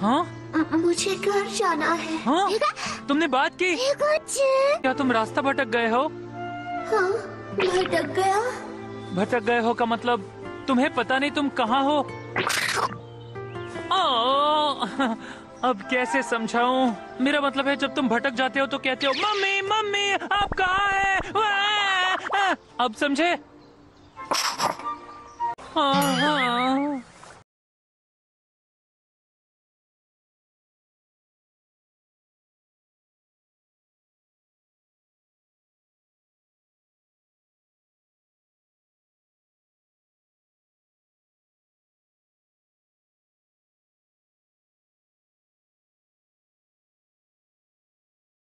हाँ? मुझे घर जाना है। हाँ? तुमने बात की? कुछ क्या तुम रास्ता भटक गए हो? हाँ भटक गया। भटक गए हो का मतलब तुम्हें पता नहीं तुम कहाँ हो? ओ, अब कैसे समझाऊं? मेरा मतलब है जब तुम भटक जाते हो तो कहते हो मम्मी मम्मी आप कहा है? अब समझे? हाँ।